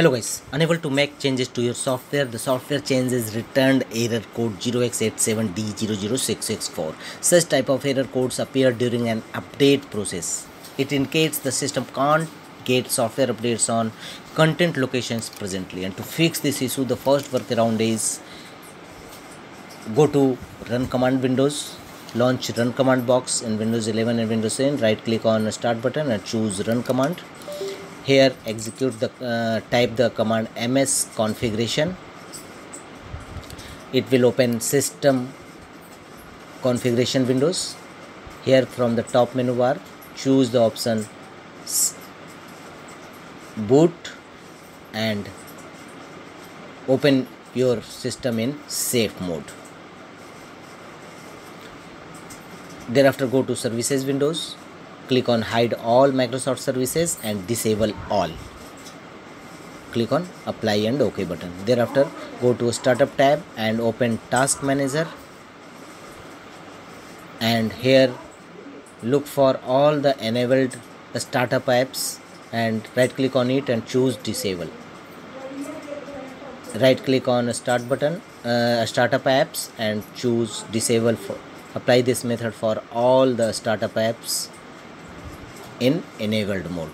hello guys. Unable to make changes to your software the software change is returned. Error code 0x87d00664 such type of error codes appear during an update process. It indicates the system can't get software updates on content locations presently. And to fix this issue the first workaround is go to run command windows launch run command box in windows 11 and windows 10 right click on start button and choose run command here execute the uh, type the command ms configuration. It will open system configuration windows. Here from the top menu bar choose the option boot and open your system in safe mode. Thereafter go to services windows click on hide all Microsoft services and disable all. Click on apply and ok button. Thereafter go to startup tab and open task manager. And here look for all the enabled startup apps and right click on it and choose disable. Right click on start button uh, startup apps and choose disable for apply this method for all the startup apps in enabled mode.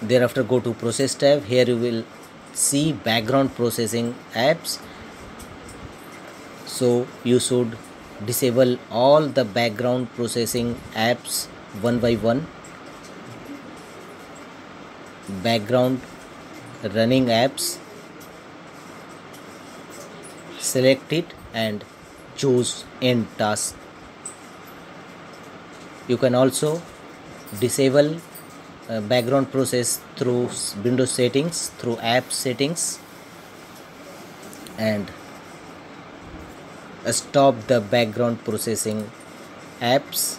Thereafter go to process tab. Here you will see background processing apps. So you should disable all the background processing apps one by one. Background running apps. Select it and choose end task you can also disable uh, background process through windows settings through app settings and stop the background processing apps